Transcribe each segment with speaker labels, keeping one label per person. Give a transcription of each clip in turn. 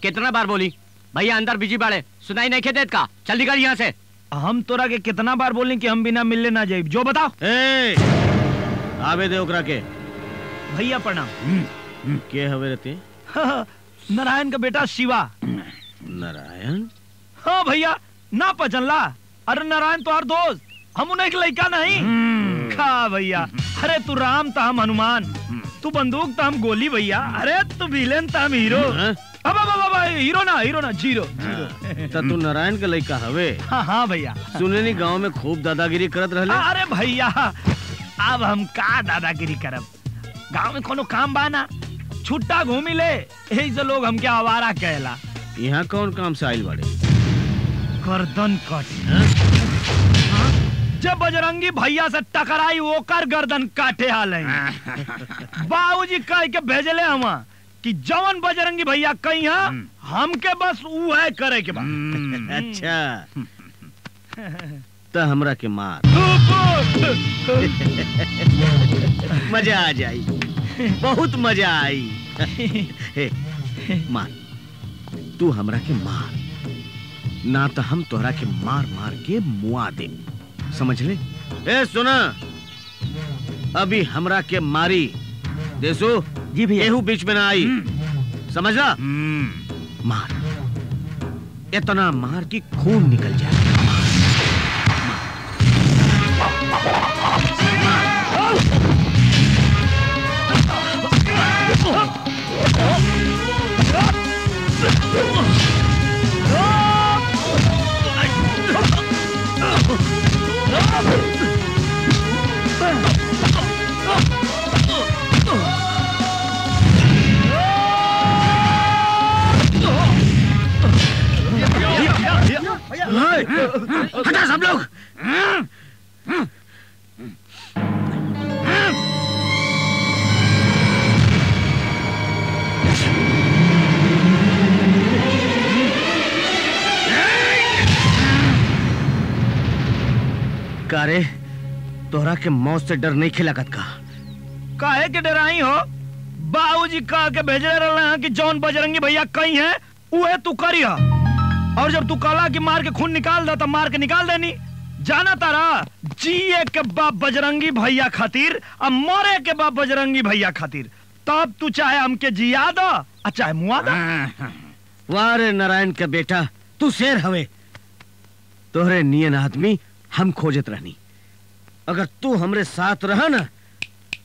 Speaker 1: कितना बार बोली? भैया अंदर बिज़ी बाड़े सुनाई नहीं खेदेत का चल निकल यहाँ से।
Speaker 2: हम तोरा के कितना बार बोलें कि हम बिना मिलने ना जाए जो बताओ।
Speaker 3: ए आवे दे ओकरा के।
Speaker 2: भैया प्रणाम।
Speaker 3: के हवे रहते?
Speaker 2: नारायण का बेटा शिवा।
Speaker 3: नारायण?
Speaker 2: हाँ भैया ना पचनला। अरे नारायण तो हर दोस्त। हम उन्हें एक लड़का नहीं। खा भैया। अरे तू राम तो हम हनुमान तू बंदूक तो हम गोली भैया। अरे तू विलेन तो हम हीरो
Speaker 3: हाँ?
Speaker 2: अब अब अब अब हीरो ना हीरो ना ज़ीरो ज़ीरो
Speaker 3: त तू नारायण के लइका हवे।
Speaker 2: हाँ हाँ भैया।
Speaker 3: सुने नी गाँव में खूब दादागिरी करत रहले।
Speaker 2: अरे भैया अब हम का दादागिरी करब? गाँव में कोनो काम बाना छुट्टा घूमी ले यही से लोग हमके आवारा कहला।
Speaker 3: यहाँ कौन काम से आइल बाड़े?
Speaker 2: गर्दन कट। जब बजरंगी भैया से टकराई ओकर गर्दन काटे हाल। बाबूजी कह के भेजले हम कि जवन बजरंगी भैया कही है हमके बस ऊ है करे के बा।
Speaker 3: अच्छा। त हमरा के मार। मज़ा आ जाई। बहुत मज़ा आई। मार। तू हमरा के मार। ना तो हम तोहरा के मार मार के मुआ दे। समझ ले। ए सुना। अभी हमरा के मारी। देसु
Speaker 1: जी भैया।
Speaker 3: केहू बीच में ना आई। समझला? मार। इतना मार कि खून निकल जाए। हटा कारे, तोहरा के मौत से डर नहीं खिलाकत का
Speaker 2: काहे के डराई हो? बाबूजी कह के रहले हैं कि जौन बजरंगी भैया कहीं है, उहे तू करी हा। और जब तू कहला की मार के खून निकाल दे तो मार के निकाल देनी। जाना तारा जिए के बाप बजरंगी भैया खातिर और मरे के बाप बजरंगी भैया खातिर। तब तू चाहे हमके जिया दो और चाहे मुआ दो
Speaker 3: वाह रे नारायण का बेटा तू शेर हवे। तोहरे नियन आदमी हम खोजत रहनी। अगर तू हमरे साथ रह ना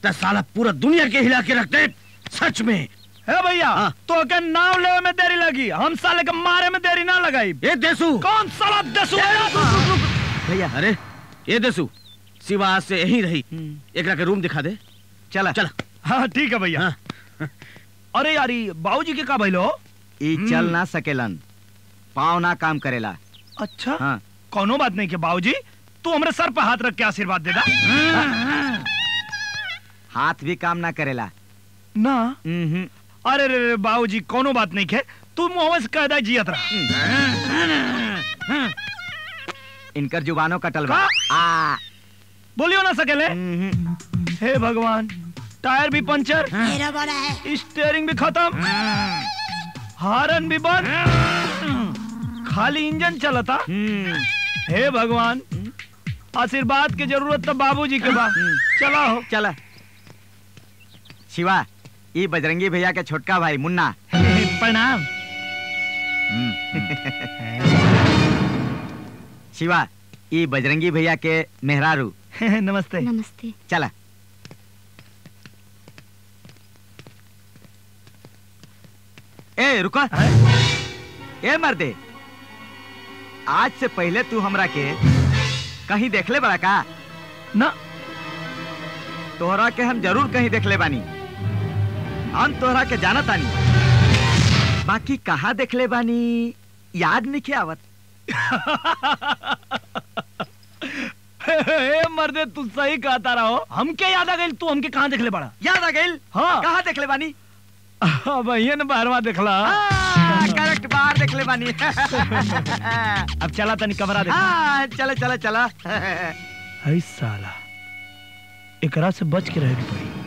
Speaker 3: तो साला पूरा दुनिया के हिला के रख दे सच में।
Speaker 2: है भैया
Speaker 3: हाँ।
Speaker 2: तो के नाव लेवे में देरी लगी हम साले के मारे में देरी ना लगाई।
Speaker 3: ए देसु।
Speaker 2: कौन साला दसू?
Speaker 1: भैया।
Speaker 3: अरे ये देसु सिवा से यहीं रही। एकरा के रूम दिखा दे।
Speaker 1: चला।
Speaker 3: चला।
Speaker 2: हाँ ठीक है भैया।
Speaker 3: हाँ।
Speaker 2: अरे यारी बाबूजी के का भइलो
Speaker 1: ई चल ना सकेलन पाँव ना काम करेला।
Speaker 2: अच्छा।
Speaker 1: हाँ।
Speaker 2: कोनो बात नहीं के बाबूजी। तू हमरे सर पे हाथ रख के आशीर्वाद दे दा
Speaker 1: हाथ भी काम ना करेला।
Speaker 2: ना?
Speaker 1: हम्म
Speaker 2: अरे रे रे बाबूजी कोनो बात नहीं के। तू मुँह से कह दे जियत रहा।
Speaker 1: इनकर जुबानों
Speaker 2: का?
Speaker 1: आ।
Speaker 2: बोलियो ना सकेले।
Speaker 1: हम्म,
Speaker 2: हे भगवान टायर भी पंचर
Speaker 4: मेरा बड़ा है।
Speaker 2: स्टीयरिंग भी खत्म हारन भी बंद। खाली इंजन चलता।
Speaker 1: हम्म,
Speaker 2: हे भगवान आशीर्वाद की ज़रूरत तो बाबूजी के बा। चला हो।
Speaker 1: चला। शिवा ई बजरंगी भैया के छोटका भाई मुन्ना।
Speaker 2: प्रणाम।
Speaker 1: शिवा ई बजरंगी भैया के मेहरारू।
Speaker 2: नमस्ते।
Speaker 4: नमस्ते।
Speaker 1: चला। ए रुको। ए मर्दे। आज से पहले तू हमरा के कहीं देखले बड़ा का?
Speaker 2: ना।
Speaker 1: तोहरा के हम ज़रूर कहीं देखले बानी। हम तोहरा के जाना तानी बाकी कहाँ देखले बानी? याद नहीं के आवत?
Speaker 2: मर्दे तू सही कहता रहो। हमके याद आ गई? तू हमके कहाँ देखले बड़ा?
Speaker 1: याद आ गई?
Speaker 2: हाँ।
Speaker 1: कहाँ देखले बानी?
Speaker 2: अब ये न बारवा देखला।
Speaker 1: करेक्ट बाहर देखले बानी।
Speaker 2: अब चला तनी कमरा देख।
Speaker 1: हाँ चला चला चला।
Speaker 2: है साला एकरा से बच के रहे के पड़ी।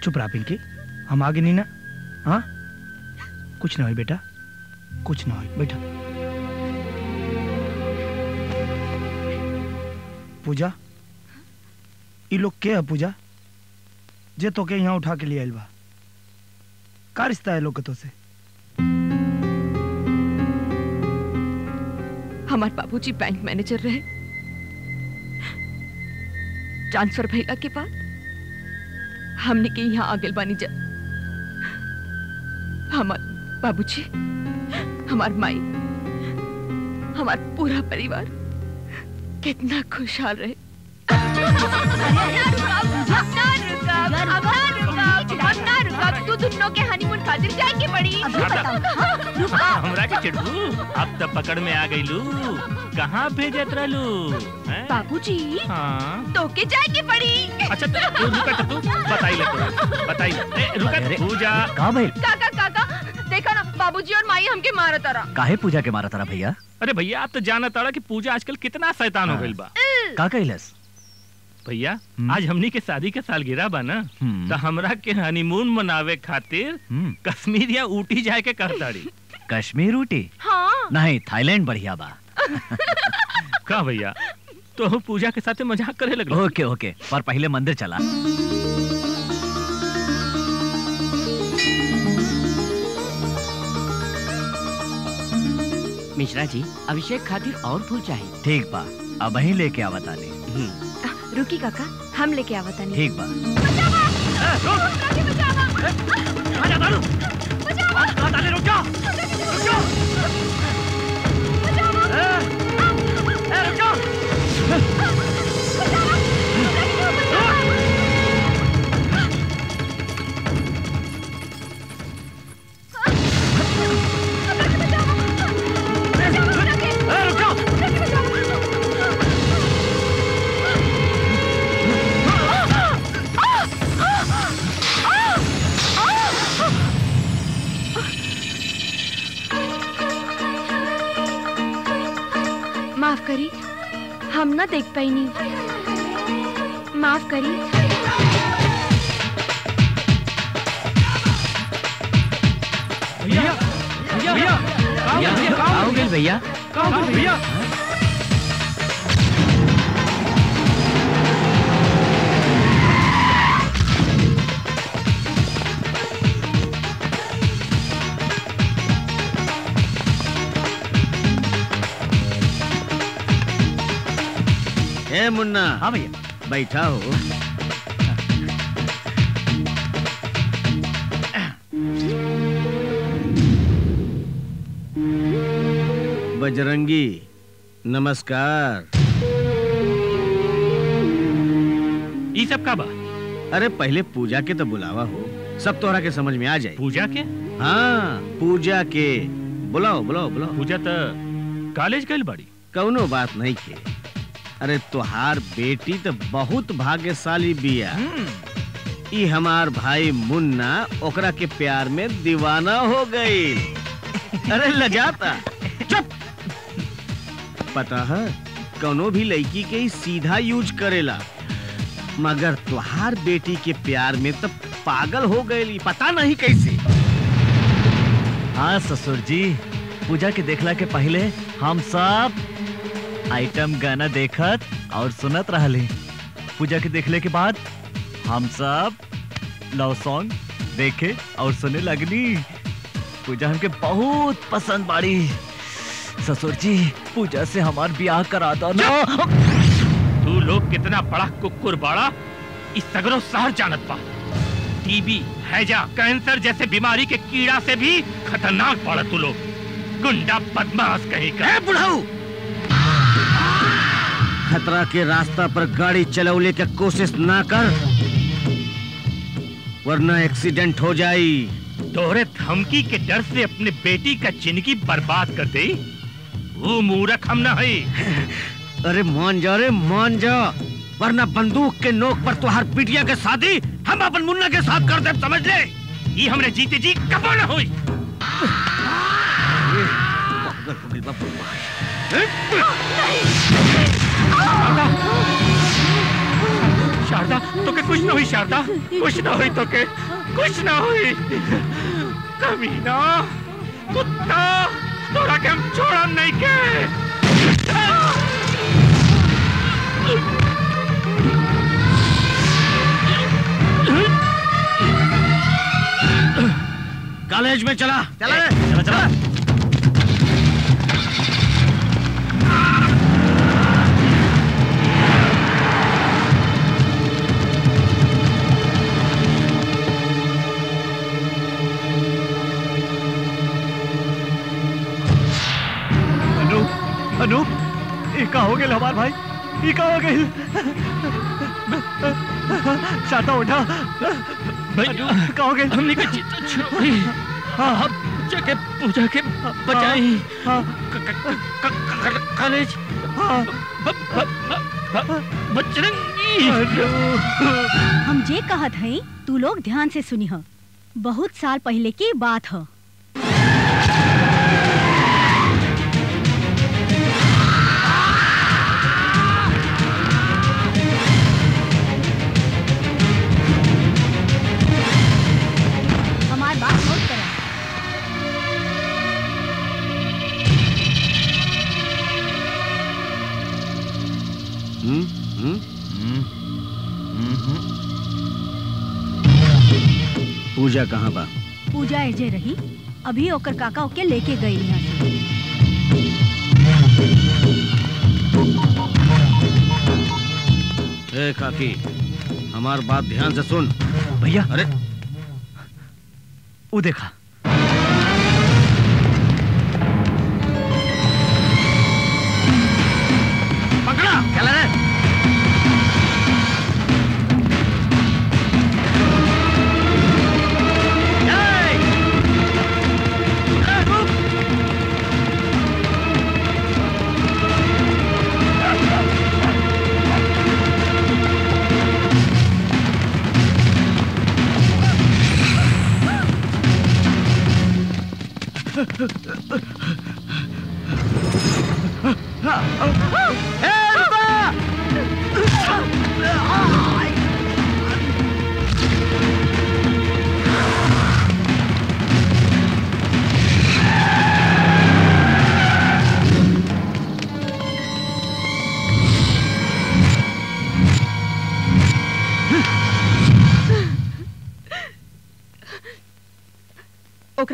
Speaker 2: चुप रहा पिंकी। हम आगे नहीं ना? हाँ? कुछ ना हो बेटा। कुछ ना हो बैठा। पूजा? ये लोग के है पूजा? जे तो के यहाँ उठा के लिए बा। का रिश्ता है लोग तो से?
Speaker 5: हमारे बाबूजी बैंक मैनेजर रहे। ट्रांसफ़र भइला के बाद हमने के यहाँ आगे बानी जा हमार बाबूजी, हमार माई, हमार पूरा परिवार कितना खुशहाल रहे।
Speaker 6: तू दोनों के हनीमून खातिर जाए पड़ी
Speaker 7: हमरा के चिड़ू अब तो पकड़ में आ गई लू कहाँ भेजत रहलू हैं?
Speaker 6: बाबूजी
Speaker 7: हाँ।
Speaker 6: तो के जाए के पड़ी।
Speaker 7: अच्छा तो तू रुका तो तू बताई ले बताई ले। ए, रुका पूजा।
Speaker 8: कहाँ भाई?
Speaker 6: काका काका देखा ना बाबूजी और माई हमके मारा तारा
Speaker 8: काहे पूजा के मारा तारा भैया?
Speaker 7: अरे भैया आप तो जाना ताड़ा कि पूजा आजकल कितना शैतान हो
Speaker 8: हाँ।
Speaker 7: गइल बा।
Speaker 8: का कैलस
Speaker 7: भैया
Speaker 8: हम्म।
Speaker 7: आज हमनी के शादी के सालगिरह बा ना। तो हमरा के हनीमून मनावे खातिर
Speaker 8: हम्म,
Speaker 7: कश्मीर या ऊटी जाए के कहताड़ी
Speaker 8: कश्मीर ऊटी?
Speaker 6: हाँ।
Speaker 8: नहीं थाईलैंड बढ़िया बा।
Speaker 7: का भैया? तो पूजा के साथे मज़ाक करे लगलो।
Speaker 8: ओके ओके पर पहले मंदिर चला।
Speaker 9: मिश्रा जी अभिषेक खातिर और फूल चाहिए।
Speaker 8: ठीक बा अब वहीं लेके आवा तानी
Speaker 6: रुकी काका हम लेके आवता नहीं
Speaker 8: ठीक बा
Speaker 6: करी हम ना देख पाई नहीं माफ़ करी
Speaker 7: भैया भैया भैया
Speaker 8: भैया
Speaker 3: ए मुन्ना?
Speaker 8: हाँ भैया।
Speaker 3: बैठा हो। बजरंगी नमस्कार।
Speaker 7: ई सब का बा
Speaker 3: अरे पहले पूजा के तो बुलावा हो। सब तोहरा के समझ में आ जाए।
Speaker 7: पूजा के?
Speaker 3: हाँ पूजा के। बुलाओ बुलाओ बुलाओ।
Speaker 7: पूजा तो कॉलेज गइल बड़ी।
Speaker 3: कौनो बात नहीं के। अरे तुहार बेटी तो बहुत भाग्यशाली बिया ई हमार भाई मुन्ना ओकरा के प्यार में दीवाना हो गई। अरे लजाता। चुप। पता है, कौनो भी लड़की के सीधा यूज़ करेला। मगर तुहार बेटी के प्यार में तो पागल हो गई पता नहीं कैसे।
Speaker 8: हाँ ससुर जी, पूजा के देखला के पहले हम सब आइटम गाना देखत और सुनत रहले। पूजा के देखले के बाद
Speaker 1: हम सब लव सॉन्ग देखे और सुने लगनी पूजा हमके बहुत पसंद बाड़ी। ससुर जी पूजा से हमार ब्याह करा दो ना।
Speaker 7: तू लोग कितना बड़ा कुकुर बाड़ा इस सगरो शहर जानत बा। टीबी हैजा कैंसर जैसे बीमारी के कीड़ा से भी खतरनाक पड़ा तू लोग। गुंडा बदमाश कहीं का।
Speaker 3: ए बुढ़ाऊ! खतरा के रास्ता पर गाड़ी चलौले के कोशिश ना कर वरना एक्सीडेंट हो जाई।
Speaker 7: तोहरे धमकी के डर से अपने बेटी का ज़िंदगी बर्बाद कर दे। वो मूर्ख हम ना है
Speaker 3: अरे मान जा रे मान जा। वरना बंदूक के नोक पर तुहार पिटिया के शादी हम अपन मुन्ना के साथ कर दे समझ ले?
Speaker 7: ये हमरे जीते जी कबो ना हुई।
Speaker 3: पागल हो
Speaker 7: हुई शारदा? कुछ ना हुई तो के कुछ ना हुई। कमीना कुत्ता तोरा के हम छोड़ा नहीं के।
Speaker 3: कॉलेज में चला।
Speaker 1: चला रे।
Speaker 3: चला चला।
Speaker 1: अनूप अनूप ये का हो गेल हमार भाई ये का हो गेल शाटा उठा। अनूप का हो गेल
Speaker 7: हमने का चिता छोड़ी
Speaker 1: हाँ।
Speaker 7: अब जाके पूजा के बचाई
Speaker 1: हाँ।
Speaker 7: कॉलेज।
Speaker 1: हाँ।
Speaker 7: बजरंगी।
Speaker 5: हम जे कहत हई तू लोग ध्यान से सुनी ह बहुत साल पहले की बात ह।
Speaker 3: पूजा कहाँ बा?
Speaker 5: पूजा एजे रही अभी ओकर काका ओके लेके गई यहाँ से
Speaker 3: ए काकी हमार बात ध्यान से सुन।
Speaker 1: भैया।
Speaker 3: अरे।
Speaker 1: वो देखा।
Speaker 3: पकड़ा। चला रे।
Speaker 6: Hey!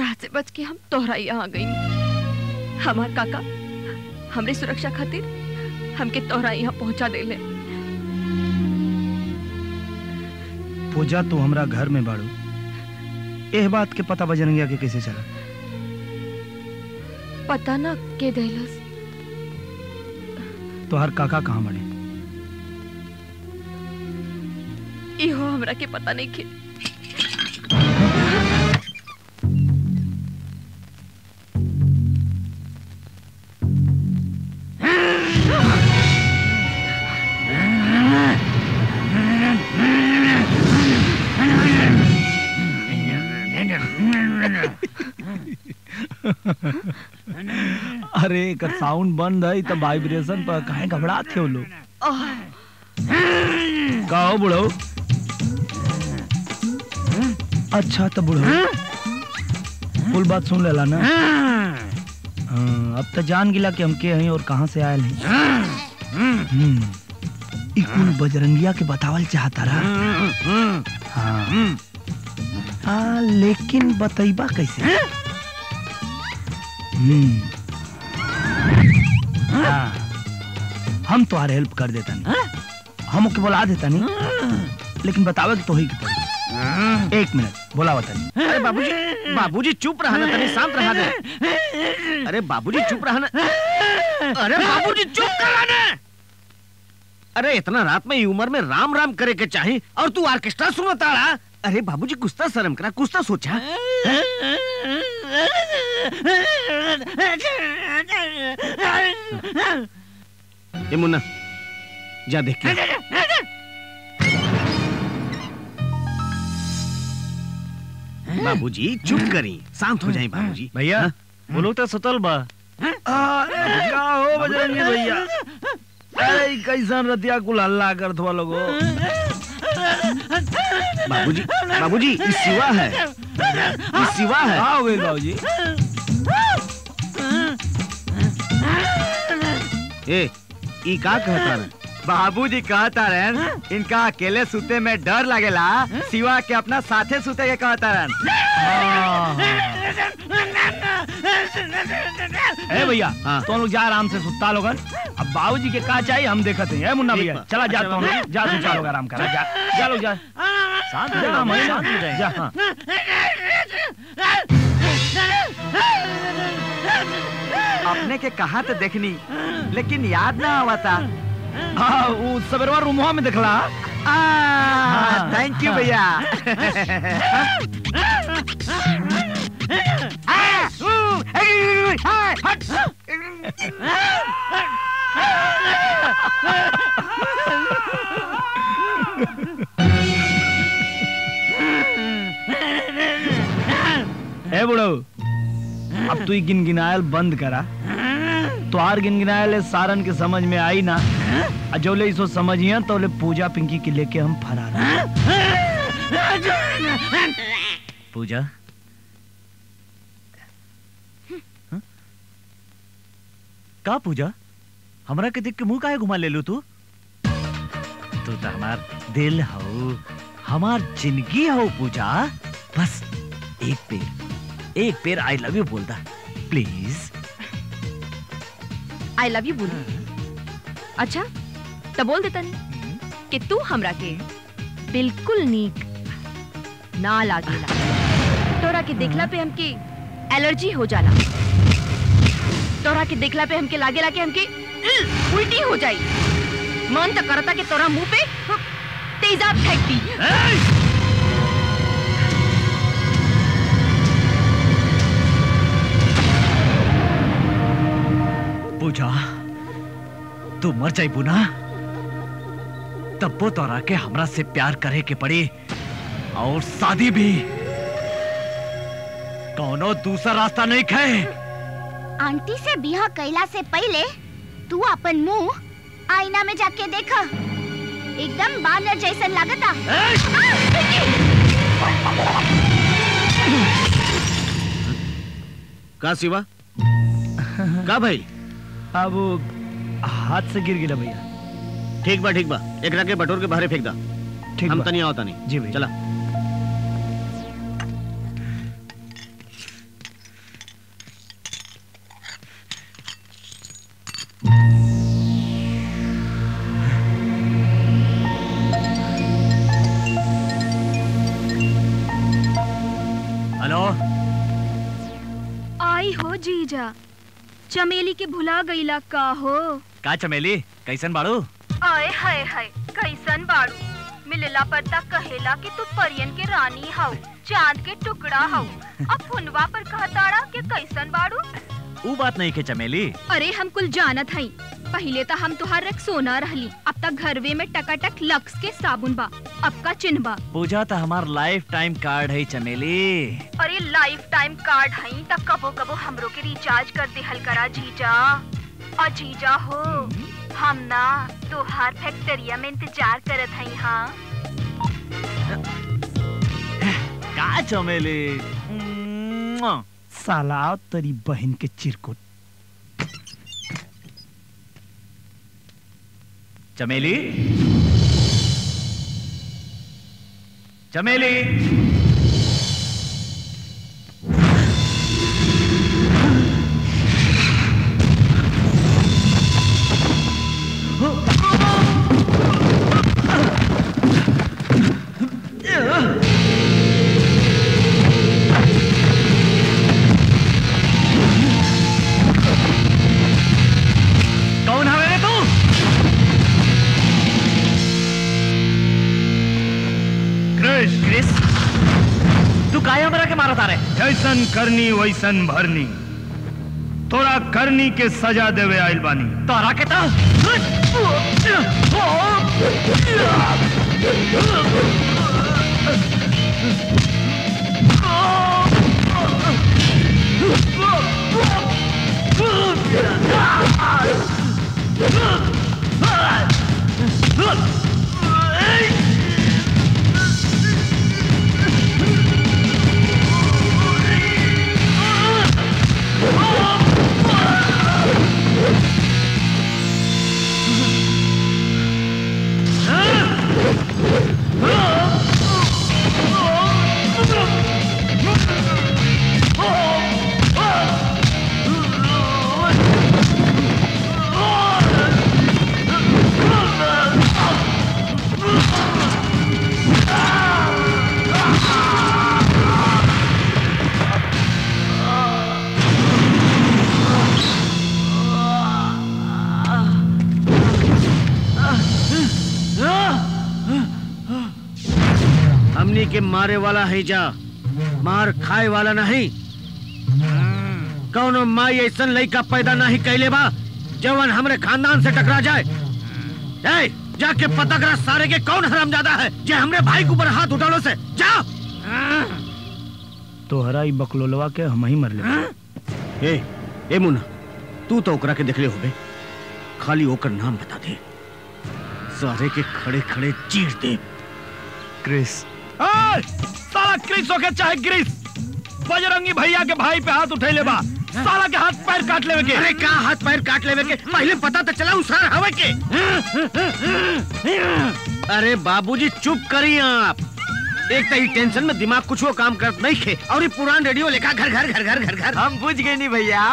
Speaker 6: हाथ से बच के हम तोहरा यहाँ आ गई। हमार काका हमरे सुरक्षा खातिर हमके तोहरा यहाँ पहुँचा देले।
Speaker 2: पूजा तू हमरा घर में बाड़ू। एह बात के पता बजरंगिया के कैसे चला?
Speaker 6: पता ना के देलस।
Speaker 2: तोहर काका कहाँ बने?
Speaker 6: इहो हमरा के पता नहीं के
Speaker 2: अरे एकर साउंड बंद है त वाइब्रेशन पर काहे घबरात थे लोग? का हो बुढ़ो? अच्छा तो बुढ़ो। कुल बात सुन लेला ना। हाँ, अब तो जान गिला कि हम के हैं और कहाँ से आयल हैं। हम्म, कुल बजरंगिया के बतावल चाहता रहा। हाँ। हाँ लेकिन बतैबा कैसे? हम्म। हाँ। हम तुम्हारे हेल्प कर देता नहीं हम ओके बुला देता नहीं लेकिन बतावे तो ही के एक मिनट बोला बता नहीं
Speaker 3: अरे बाबूजी बाबूजी चुप रहा ना तनी शांत रहा दे। अरे बाबूजी चुप रहा ना अरे बाबूजी चुप करा ना। अरे इतना रात में उम्र में राम राम करे के चाही और तू ऑर्केस्ट्रा सुनता रहा। अरे बाबूजी कुछ तो शर्म करा कुछ तो सोचा ये मुन्ना जा देख के बाबूजी चुप करी शांत हो जाए बाबूजी।
Speaker 2: भैया बोलो तो सतल बा। क्या हो बजरंगी भैया? अरे कैसन रतिया कुल हल्ला कर थवा लोगो।
Speaker 3: बाबूजी बाबूजी ये सिवा है। ये सिवा है।
Speaker 2: हाँ वे बाबूजी।
Speaker 3: ए ई का कहता रे
Speaker 1: बाबूजी कहता रहन इनका अकेले सुते में डर लगेला सिवा के अपना साथे सुते के कहता रहन।
Speaker 2: ए भैया
Speaker 3: हाँ।
Speaker 2: तुम लोग जा आराम से सुता लोगन अब बाबूजी के कहा चाहिए हम देखते हैं मुन्ना भैया चला जा लोग जा सुता लोग आराम करा जा जा लोग जा। शांत जा मैं शांत जा हाँ।
Speaker 1: अपने के कहा तो देखनी लेकिन याद ना आवता।
Speaker 2: हाँ वो सवेरवा रूमवा में देखला हाँ।
Speaker 1: थैंक यू भैया ए,
Speaker 2: अब तू गिन गिनायल बंद करा तो आर गिन गिनायल सारन के समझ में आई ना? आ जोले इसो समझिया तो ले पूजा पिंकी के लेके हम फरार पूजा? हाँ? का पूजा? हमरा के देख के मुँह काहे घुमा ले लू तू? तू तो हमार दिल हो हमार ज़िंदगी हो पूजा। बस एक पेर एक पेर आई लव यू बोलता प्लीज़
Speaker 10: आई लव यू बोली अच्छा तो बोल देता नहीं कि तू हमरा के बिल्कुल नीक ना लागेला। तोरा के देखला पे हमके एलर्जी हो जाला। तोरा के देखला पे हमके लागेला कि हमके उल्टी हो जाई। मन तो करता कि तोरा मुँह पे तेजाब फेंक दी।
Speaker 2: पूजा तू मर जाई बुना तब वो तोरा के हमरा से प्यार करे के पड़ी और शादी भी। कौनो दूसरा रास्ता नहीं खे
Speaker 11: आंटी से बिहा कैला से पहले तू अपन मुँह आईना में जाके देखा। एकदम बानर जैसन लागता।
Speaker 3: का सिवा का भाई?
Speaker 2: अब वो हाथ से गिर गिरा भैया।
Speaker 3: ठीक बा ठीक बा। एक के बटोर के बाहर फेंक दा।
Speaker 2: ठीक
Speaker 3: हम
Speaker 2: तो
Speaker 3: नहीं आता नहीं।
Speaker 2: जी भैया।
Speaker 3: चला।
Speaker 6: चमेली के भुला गईला का हो
Speaker 2: का चमेली? कैसन बाड़ू
Speaker 6: आए हाय हाय कैसन बाड़ू मिलला पर तक कहेला कि तू परियन के रानी हो चाँद के टुकड़ा हो अब फुनवा पर कहताड़ा कि कैसन बाड़ू
Speaker 2: ऊ बात नहीं के चमेली।
Speaker 6: अरे हम कुल जानत हई पहले तो हम तुहार रख सोना रहली। अब तक घरवे में टकाटक लक्स के साबुन बा अब का चिन्ह बा।
Speaker 2: पूजा तो हमार लाइफ टाइम कार्ड है चमेली।
Speaker 6: अरे लाइफ टाइम कार्ड है तब कबो कबो हमरो के रिचार्ज कर देहल करा जीजा। और जीजा हो हम ना तोहार फैक्ट्रिया में इंतज़ार करत हई हाँ।
Speaker 2: का चमेली।
Speaker 12: साला तेरी बहन के चिरकुट।
Speaker 1: चमेली। चमेली।
Speaker 2: करनी वैसन भरनी। तोरा करनी के सजा देवे आइल बानी।
Speaker 1: तोरा के तो
Speaker 3: हमनी के मारे वाला है जा। मार खाए वाला नहीं। कौनो माई ऐसन लड़का पैदा नहीं कैले बा जवन हमरे खानदान से टकरा जाए। ए, जाके पता करा सारे के कौन हरामजादा है जे हमरे भाई के ऊपर हाथ उठालो से? जा।
Speaker 2: तोहरा ई बकलोलवा के हम ही मर ले
Speaker 3: ए ए मुन्ना तू तो ओकरा के देखले होबे। खाली ओकर नाम बता दे। सारे के खड़े खड़े चीर दे।
Speaker 1: क्रिस
Speaker 2: साला क्रिस होके चाहे ग्रीस। बजरंगी भैया के भाई पे हाथ उठैले बा। साला के हाथ पैर काट लेवे के।
Speaker 3: अरे का हाथ पैर काट लेवे के? पहले पता तो चला उसार हवे के। अरे बाबूजी चुप करिए आप। एक तो टेंशन में दिमाग कुछ वो काम करत नहीं खे और ये पुरान रेडियो लेखा घर घर घर घर घर घर।
Speaker 1: हम बुझ गए नहीं भैया।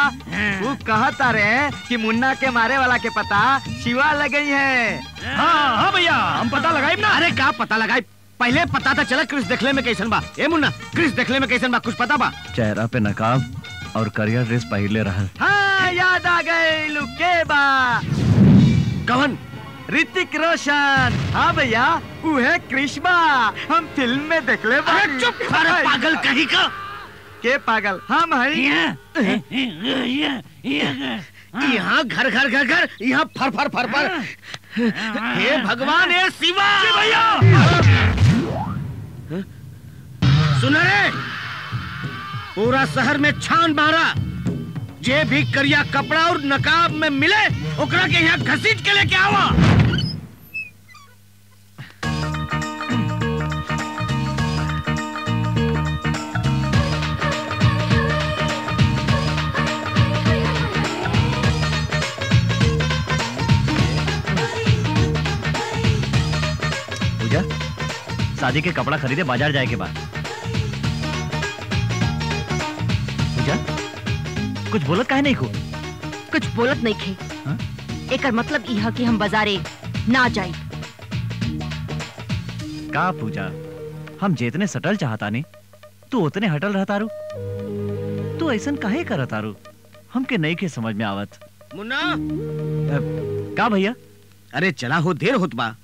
Speaker 1: वो कहता रहे कि मुन्ना के मारे वाला के पता शिवा लगई है।
Speaker 2: हाँ हाँ भैया हम पता लगाई ना।
Speaker 3: अरे का पता लगाई पहले पता था चला क्रिस देखले में कैसन बा। ए मुन्ना क्रिस देखले में कैसन बा कुछ पता बा?
Speaker 1: चेहरा पे नकाब और करियर ड्रेस पहले रहल हाँ याद आ गए लुके बा।
Speaker 3: कवन
Speaker 1: ऋतिक रोशन। हाँ भैया वो है कृष्णा हम फ़िल्म में देखले
Speaker 3: अरे चुप अरे पागल कहीं का?
Speaker 1: के पागल? हम है।
Speaker 3: यहाँ घर घर घर घर यहाँ फर फर फर फर। हे। भगवान हे शिवा। भैया सुन रे? पूरा शहर में छान मारा। जे भी करिया कपड़ा और नकाब में मिले, ओकरा के यहाँ घसीट के लेके आवा।
Speaker 1: शादी के कपड़ा खरीदे बाज़ार जाए के बाद। कुछ बोलत काहे नहीं को
Speaker 6: कुछ बोलत नहीं खे।
Speaker 1: हाँ?
Speaker 6: एकर मतलब इहा कि हम बाजारे ना जाई।
Speaker 1: का पूजा? हम जितने सटल चाहता ने तू उतने हटल रहता रू। तू ऐसन काहे करत आरू हमके नहीं के समझ में आवत।
Speaker 3: मुन्ना!
Speaker 1: का भैया?
Speaker 3: अरे चला हो देर होत बा।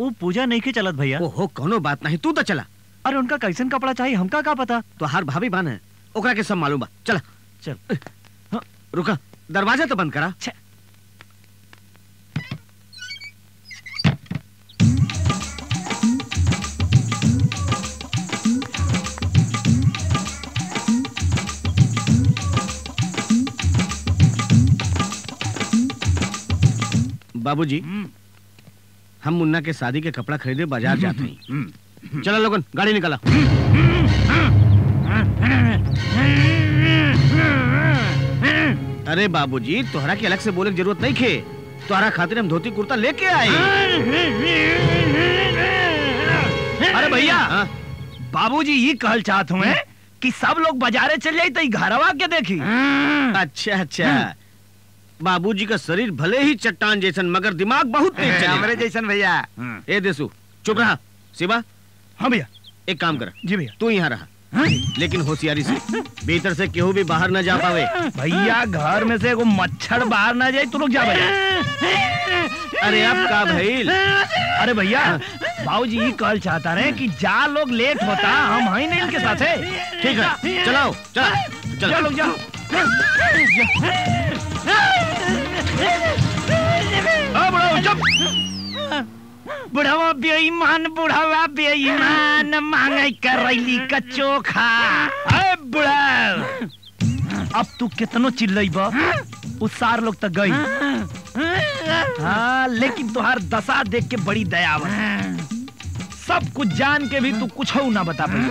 Speaker 1: वो पूजा नहीं के चलत भैया।
Speaker 3: ओ हो कोनो बात नहीं तू तो चला।
Speaker 1: अरे उनका कैसन कपड़ा चाहिए हमका का पता?
Speaker 3: तो हर भाभी बान है ओकरा के सब मालूम बा। चला।
Speaker 1: चल।
Speaker 3: हाँ, रुका दरवाज़ा तो बंद करा। बाबूजी हम मुन्ना के शादी के कपड़ा खरीदे बाज़ार जाते हैं। चलो लोगन गाड़ी निकाला। अरे बाबूजी तोहरा के अलग से बोले की ज़रूरत नहीं खे। तुम्हारा खातिर हम धोती कुर्ता लेके आए।
Speaker 2: अरे भैया
Speaker 3: हाँ?
Speaker 2: बाबूजी ये कहल चाहत हुए कि सब लोग बाजारे चल जाई तो घरवा के देखी।
Speaker 3: अच्छा अच्छा। बाबूजी का शरीर भले ही चट्टान जैसन मगर दिमाग बहुत तेज।
Speaker 1: हमरे जैसन भैया।
Speaker 3: ए देसु चुप रहा। शिवा
Speaker 2: हाँ भैया।
Speaker 3: एक काम कर।
Speaker 2: जी भैया।
Speaker 3: तू यहाँ रहा। लेकिन होशियारी से। भीतर से केहू भी बाहर न जा पावे।
Speaker 2: भैया घर में से एगो मच्छर बाहर ना जाए तू लोग जा भैया।
Speaker 3: अरे अब का भइल?
Speaker 2: अरे भैया बाबूजी ये कहल चाहता रहे कि जा लोग लेट होता हम हैं नहीं इनके साथ है?
Speaker 3: ठीक है चलाओ चला
Speaker 2: चलो
Speaker 3: चलो।
Speaker 2: लोग जाओ बुढ़ावा बेईमान बुढ़ावा बेईमान मांगे करैली का चोखा। अरे बुढ़ा! अब तू कितनो चिल्लई बा? उस सार लोग तक गई। हाँ लेकिन तुहार दशा देख के बड़ी दया सब कुछ जान के भी तू कुछ हो ना बता पाई।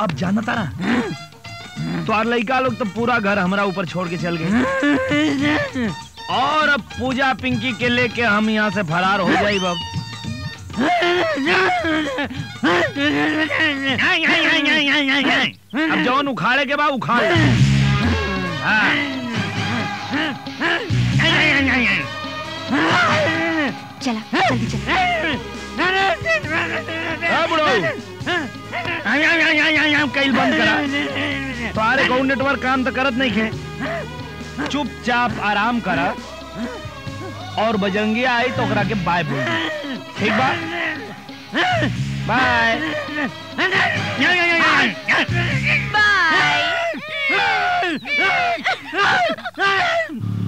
Speaker 2: अब जानता ना? तुहार लड़का लोग तो पूरा घर हमारा ऊपर छोड़ के चल गए। और अब पूजा पिंकी के लेके हम यहाँ से फरार हो जाए बब अब जौन उखाड़े के बाद उखाड़। हाँ।
Speaker 11: चला जल्दी चला
Speaker 2: हाँ, बंद करा तुम्हारे को नेटवर्क काम तो करत नहीं खे चुपचाप आराम करा और बजरंगी आई तो ओकरा के बाय बोल ठीक बा? बाय। पूजा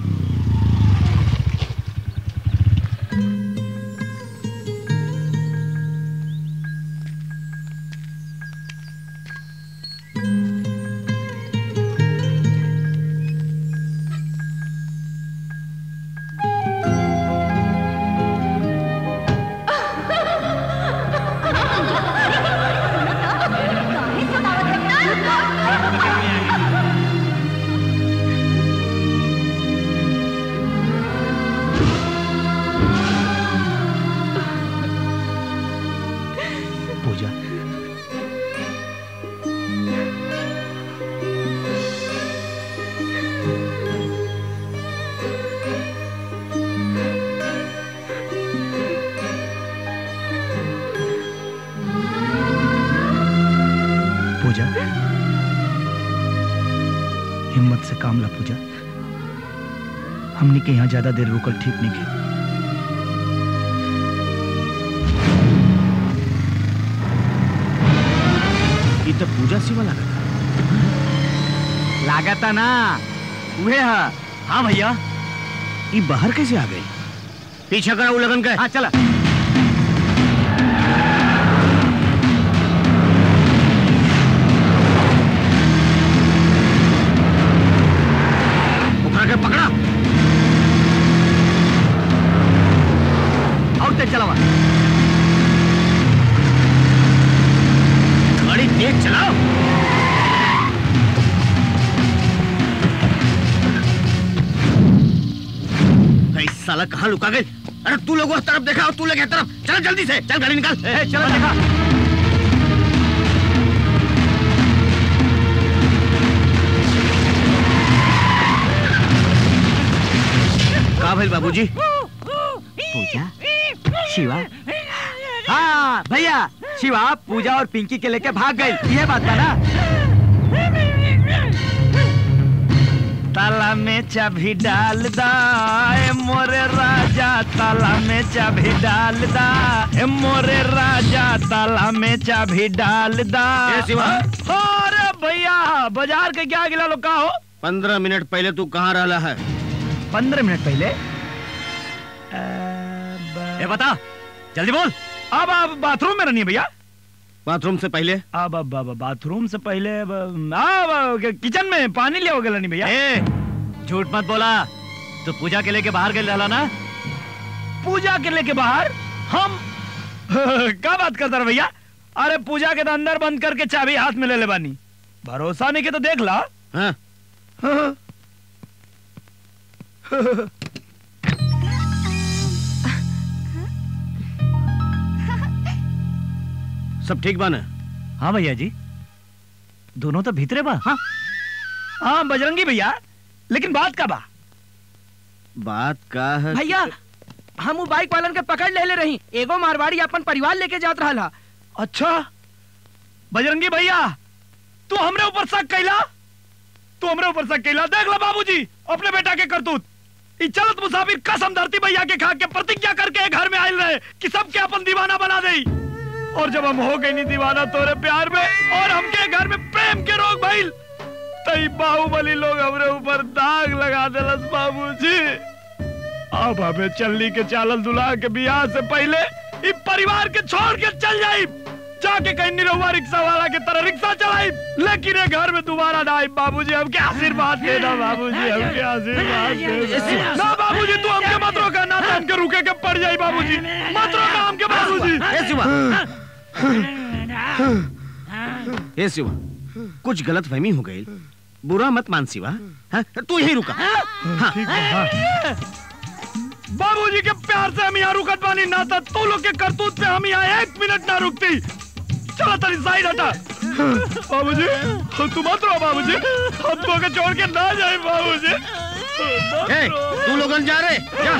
Speaker 2: हमने के यहाँ ज़्यादा देर रुकल ठीक नहीं है
Speaker 3: ये तो पूजा सिवा लगा
Speaker 1: लागता ना? उहे हा।
Speaker 2: हाँ भैया।
Speaker 3: ये बाहर कैसे आ गई पीछा करा वो लगन का।
Speaker 1: हाँ चला।
Speaker 3: कहाँ लुका गए अरे तू लोग उस तरफ़ देखा और तू लोग तरफ़। चल जल्दी से। चल गाड़ी निकाल।
Speaker 1: ए, चला देखा
Speaker 3: का भाई बाबूजी?
Speaker 1: पूजा? शिवा? हाँ भैया शिवा पूजा और पिंकी के लेके भाग गई। ये बात था ना
Speaker 2: ताला में चाबी डाल दा। ए मोरे राजा ताला में चाबी डाल दा। ए मोरे राजा ताला में चाबी डाल दा। अरे भैया बाज़ार के क्या गिला लोग का हो?
Speaker 3: पंद्रह मिनट पहले तू कहाँ रहा है?
Speaker 2: पंद्रह मिनट पहले?
Speaker 1: ए बता जल्दी बोल।
Speaker 2: अब आप बाथरूम में रहनी है भैया।
Speaker 3: बाथरूम से पहले?
Speaker 2: अब अब अब बाथरूम से पहले अब किचन में पानी ले होगा नहीं भैया।
Speaker 1: झूठ मत बोला। तू पूजा के लेके बाहर गए रहला ना?
Speaker 2: पूजा के लेके बाहर? हम? क्या बात करता रहे भैया? अरे पूजा के तो अंदर बंद करके चाबी हाथ में ले ले बानी। भरोसा नहीं के तो देख ला।
Speaker 3: हाँ। सब ठीक बा ना?
Speaker 2: हाँ भैया जी। दोनों तो भीतरे बा। हाँ। हाँ बजरंगी भैया। लेकिन बात का बा
Speaker 3: बात का है
Speaker 13: भैया हम उ बाइक वालन के पकड़ ले ले रही। एगो मारवाड़ी अपन परिवार लेके जात रहा
Speaker 2: अच्छा। बजरंगी भैया तू हमरे ऊपर शक कैला? तू हमरे ऊपर शक कैला? देख लो बाबूजी अपने बेटा के करतूत। चलत मुसाफिर कसम धरती भैया के खा के प्रतिज्ञा करके घर में आयल रहे कि सबके अपन दीवाना बना दे और जब हम हो गए नहीं दीवाना तोरे प्यार में और हमके घर में प्रेम के रोग भइल तई बाहुबली लोग हमरे ऊपर दाग लगा देलस, बाबूजी। अब हमें चलनी के चालल दुल्हा के बियाह से पहले इ परिवार के छोड़ के चल जाई। जाके कहीं निरहुआ रिक्शा वाला के तरह रिक्शा चलाई। लेकिन ये घर में दोबारा ना आई, बाबूजी हमके आशीर्वाद देना बाबूजी हमके आशीर्वाद ना, बाबूजी, तू हमके मत रोका ना तो हमके रुके के पड़ जाई, बाबूजी। मत रोका हमके, बाबूजी।
Speaker 3: ए शिवा। ए शिवा। कुछ गलत फहमी हो गई। बुरा मत मान शिवा। हाँ? तू यही रुका। हाँ।
Speaker 2: बाबूजी के प्यार से हम यहाँ रुकत बानी ना था तू लोग के करतूत पे हम यहाँ एक मिनट ना रुकती। चलो तरी साइड हटा। बाबूजी तू मत रहो बाबूजी। हम तो के छोड़ के ना जाए बाबूजी।
Speaker 3: ए, तू लोगन जा रहे जा।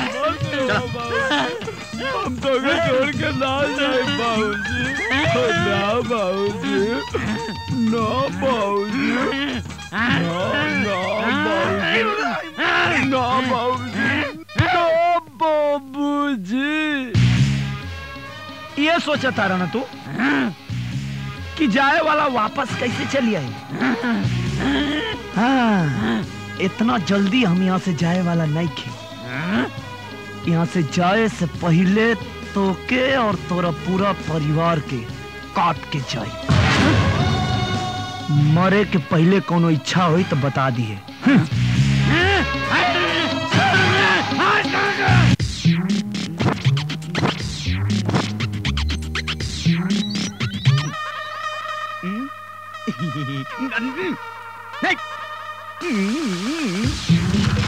Speaker 2: हम तो के छोड़ के ना जाए बाबूजी। ना बाबूजी। ना बाबूजी। ना बाबूजी ना बाबूजी ये सोचा तारा ना तू, कि जाए वाला वापस कैसे चली आई? हाँ इतना जल्दी हम यहाँ से जाए वाला नहीं थे। यहाँ से जाए से पहले तो के और तोरा पूरा परिवार के काट के जाए। मरे के पहले कोनो इच्छा हुई तो बता दिए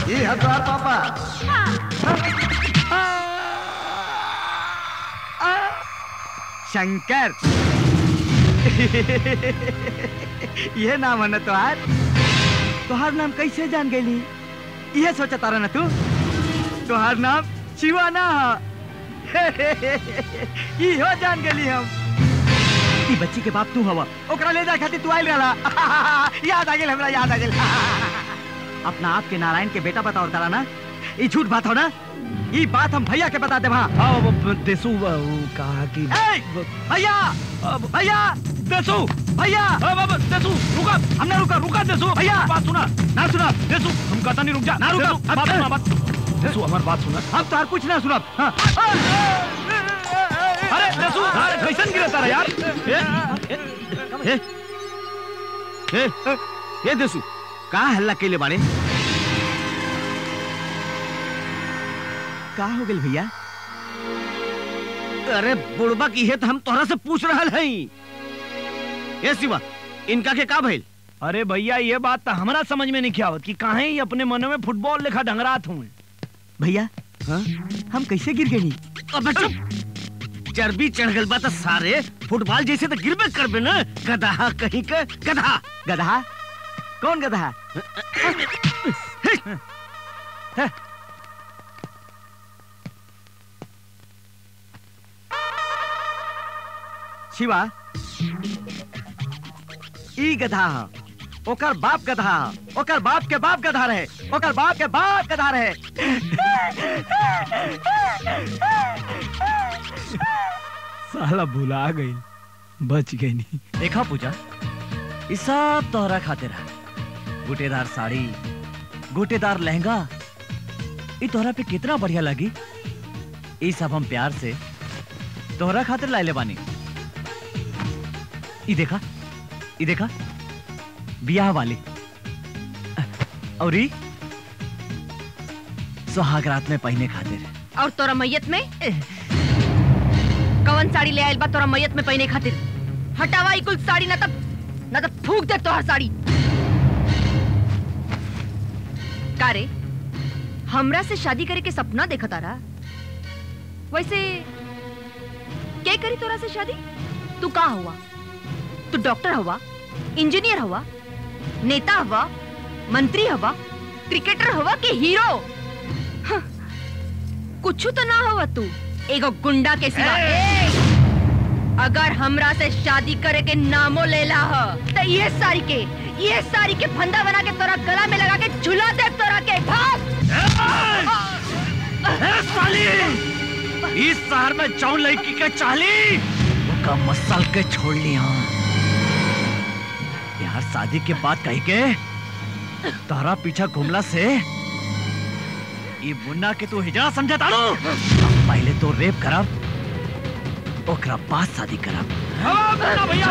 Speaker 1: ये है पापा। शंकर। ये नाम है ना तुहार। तुहार नाम कैसे जान गई ये सोचा तारा ना तू। तुहार नाम शिवा ना इहो जान गली हम। ई बच्ची के बाप तू हवा। ओकरा ले जा खातिर तू आइल रहला। याद आ गेल हमरा, याद आ गेल। अपना आप के नारायण के बेटा बताओ तारा ना। ई झूठ बात हो ना? ई बात हम भैया के बता दे वहाँ।
Speaker 2: देसु कहा कि
Speaker 1: भैया भैया
Speaker 2: देसु
Speaker 1: भैया।
Speaker 2: देसु रुका। हमने रुका रुका देसु
Speaker 1: भैया।
Speaker 2: बात सुना।
Speaker 1: ना सुना।
Speaker 2: देसु हम कहता नहीं रुक जा।
Speaker 1: ना रुका।
Speaker 2: बात सुना बात देसु हमारी बात सुना।
Speaker 1: हम तो हर कुछ ना सुना। हाँ।
Speaker 2: अरे देसु अरे कैसन गिरा तारा यार?
Speaker 3: ए, ए, ए, देसु का हल्ला केले बाड़े?
Speaker 1: का हो गेल भैया?
Speaker 3: अरे बुड़बा की है तो हम तोहरा से पूछ रहल हई ए शिवा इनका के का भइल
Speaker 2: अरे भैया ये बात तो हमारा समझ में नहीं आवत कि काहे ही अपने मन में फुटबॉल लिखा डंगरात हुए।
Speaker 1: भैया
Speaker 3: हाँ?
Speaker 1: हम कैसे गिर गई
Speaker 3: अबे चर्बी चढ़ गल बा सारे फुटबॉल जैसे तो गिरबे करबे न। गधा कहीं के? गधा।
Speaker 1: गधा? कौन गधा? शिवा। ई गधा। ओकर बाप गधा। ओकर बाप के बाप गधा रहे। ओकर बाप के बाप गधा रहे।
Speaker 2: साला भुला गई। बच गई नहीं।
Speaker 8: देखा पूजा ई सब तोहरा खातिर है। गुटेदार साड़ी गुटेदार लहंगा ई तोहरा पे कितना बढ़िया लगी। ई सब हम प्यार से तोहरा खातिर लाइले बानी। ई देखा ई देखा, बियाह वाली। और ई सुहाग रात में पहने खातिर।
Speaker 6: और तोरा मैयत में? कवन साड़ी ले आयल बा तोरा मैयत में पहने खातिर? हटावा कुल साड़ी, ना तब ना तब फूक दे तोहर साड़ी। का रे हमरा से शादी करे के सपना देखा तारा वैसे क्या करी तोरा से शादी? तू का हुआ? तू डॉक्टर हुआ इंजीनियर हुआ नेता हुआ मंत्री हुआ क्रिकेटर हुआ कि हीरो? हाँ, कुछ तो ना हुआ तू एगो गुंडा के सिवा! अगर हमरा से शादी करे के नामो लेला ह तो ये सारी के ये सारी के फंदा बना के तोरा गला में लगा के झुला दे तोरा के भाग!
Speaker 8: साली! इस शहर में जौन लड़की के चाली का मसल के छोड़ लिया यार शादी के बाद कही के तारा पीछा घूमला से ये मुन्ना के तू हिजड़ा समझा था पहले तो रेप करब ओकरा बाद शादी करब
Speaker 2: भैया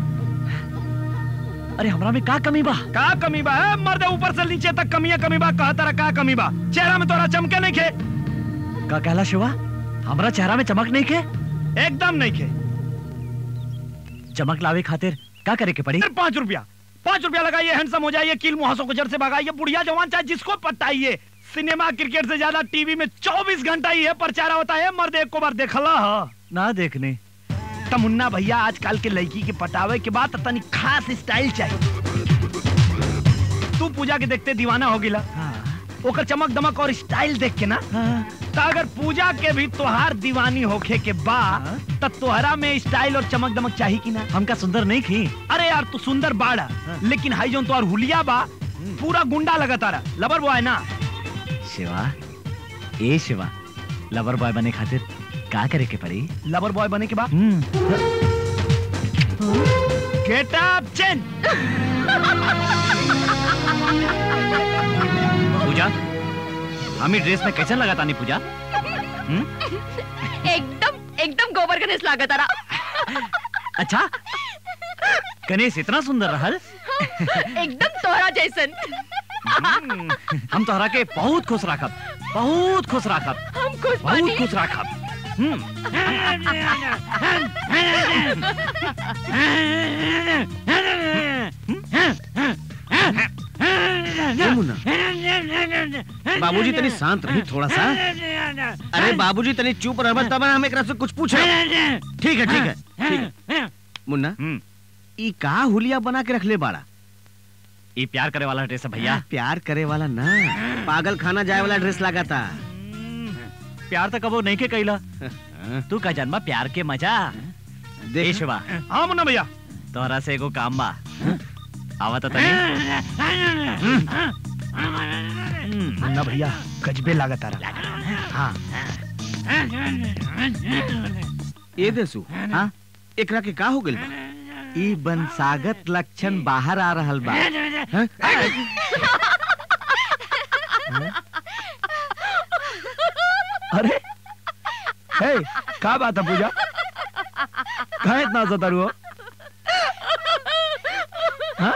Speaker 2: अरे हमरा
Speaker 8: में का कमी बा?
Speaker 2: का कमी बा है मर्द ऊपर से नीचे तक कमियाँ कमी बा कहा तारा का कमी बा? चेहरा में तोरा चमके नहीं खे।
Speaker 8: का कहला शिवा? हमरा चेहरा में चमक नहीं के
Speaker 2: एकदम नहीं खे।
Speaker 8: चमक लावे खातिर का करे के पड़ी?
Speaker 2: पाँच रुपया। पाँच रुपया लगाइए हैंडसम हो जाइए कील मुहासों को जड़ से भगाइए बुढ़िया जवान चाहे जिसको पटाइए सिनेमा क्रिकेट से ज़्यादा टीवी में 24 घंटा ही है प्रचार होता है मर्द एक को बार देखला।
Speaker 8: ना देखने।
Speaker 2: तमुन्ना भैया आजकल के लड़की के पटावे के बाद तनी खास स्टाइल चाहिए। तू पूजा के देखते दीवाना हो गिला ओकर चमक दमक और स्टाइल देख के ना तो अगर पूजा के भी तोहार दीवानी होखे के बाद तो तोहरा में स्टाइल और चमक दमक चाहिए कि ना?
Speaker 8: हमका सुंदर नहीं थी।
Speaker 2: अरे यार तू सुंदर बाड़ा लेकिन हाई जोन तोहार हुलिया बा। पूरा गुंडा लगता रहा। लबर बॉय ना?
Speaker 8: शिवा ए शिवा लवर बॉय बने खातिर का करे के पड़ी
Speaker 2: लवर बॉय बने के बाद? गेट अप चेन
Speaker 8: पूजा हम ही ड्रेस में कैसे लगा तानी पूजा?
Speaker 6: एकदम एकदम गोबर गणेश लागत तारा
Speaker 8: अच्छा? गणेश इतना सुंदर रहल
Speaker 6: एकदम तोहरा जैसन।
Speaker 8: हम तोहरा के बहुत खुश राखब बहुत खुश राखब
Speaker 6: हम खुश
Speaker 8: बहुत खुश राखब।
Speaker 3: बाबूजी तनी शांत रही थोड़ा सा अरे बाबूजी तनी चुप रह तब हम एकरा से कुछ पूछे। ठीक है ठीक है ठीक है। मुन्ना ई का हुलिया बना के रख ले बाड़ा?
Speaker 8: ई प्यार करे वाला ड्रेस है भैया।
Speaker 3: प्यार करे वाला ना। पागल खाना जाए वाला ड्रेस लगा था
Speaker 8: प्यार तो कबो नहीं के कैला तू का जन्मा प्यार के मज़ा। ए शिवा
Speaker 2: हाँ मुन्ना भैया।
Speaker 8: तोहरा से एगो काम बा। आवा तो
Speaker 2: मुन्ना भैया गजबे लागत रहा हाँ।
Speaker 3: ए देसु हाँ? एकरा के का हो गइल बा?
Speaker 1: ई बनसागत लक्षण बाहर आ रहल बा।
Speaker 3: हैं?
Speaker 2: अरे हे का बात है पूजा? कहा इतना सतर हो? हाँ?